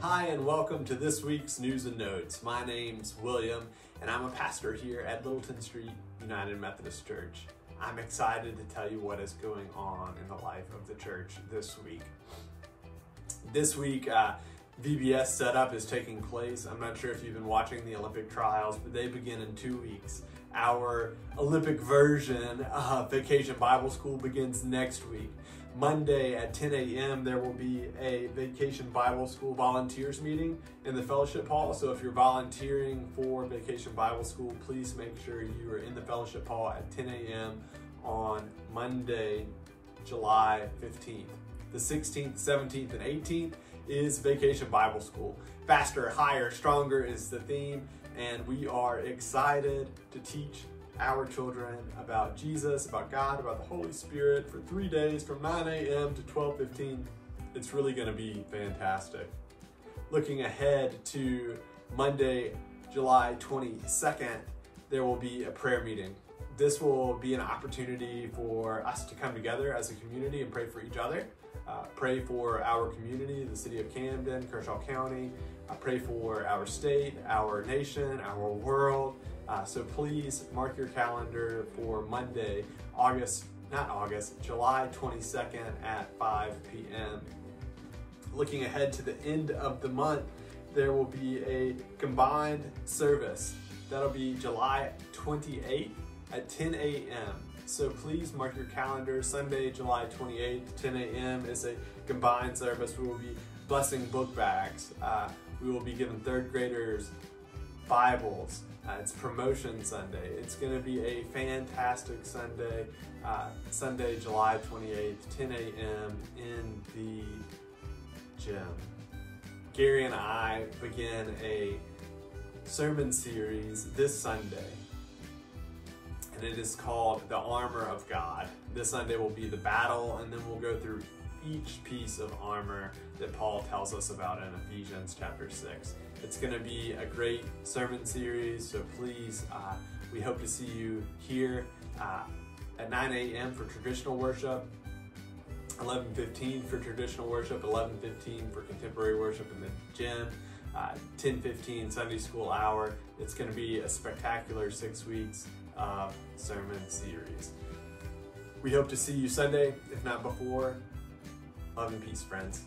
Hi, and welcome to this week's News and Notes. My name's William, and I'm a pastor here at Littleton Street United Methodist Church. I'm excited to tell you what is going on in the life of the church this week. This week, uh, VBS setup is taking place. I'm not sure if you've been watching the Olympic trials, but they begin in two weeks. Our Olympic version of Vacation Bible School begins next week. Monday at 10 a.m., there will be a Vacation Bible School volunteers meeting in the fellowship hall. So if you're volunteering for Vacation Bible School, please make sure you are in the fellowship hall at 10 a.m. on Monday, July 15th. The 16th, 17th, and 18th is Vacation Bible School. Faster, higher, stronger is the theme, and we are excited to teach our children about Jesus, about God, about the Holy Spirit for three days from 9 a.m. to 12:15. It's really going to be fantastic. Looking ahead to Monday, July 22nd, there will be a prayer meeting. This will be an opportunity for us to come together as a community and pray for each other. Uh, pray for our community, the city of Camden, Kershaw County. I pray for our state, our nation, our world, uh, so please mark your calendar for Monday, August, not August, July 22nd at 5 p.m. Looking ahead to the end of the month, there will be a combined service. That'll be July 28th at 10 a.m. So please mark your calendar. Sunday, July 28th, 10 a.m. is a combined service. We will be blessing book bags. Uh, we will be giving third graders Bibles. Uh, it's promotion Sunday. It's going to be a fantastic Sunday, uh, Sunday, July 28th, 10 a.m. in the gym. Gary and I begin a sermon series this Sunday, and it is called The Armor of God. This Sunday will be the battle, and then we'll go through each piece of armor that Paul tells us about in Ephesians chapter 6. It's going to be a great sermon series, so please, uh, we hope to see you here uh, at 9 a.m. for traditional worship, 11:15 for traditional worship, 11:15 for contemporary worship in the gym, 10:15 uh, Sunday school hour. It's going to be a spectacular six weeks of sermon series. We hope to see you Sunday, if not before. Love and peace, friends.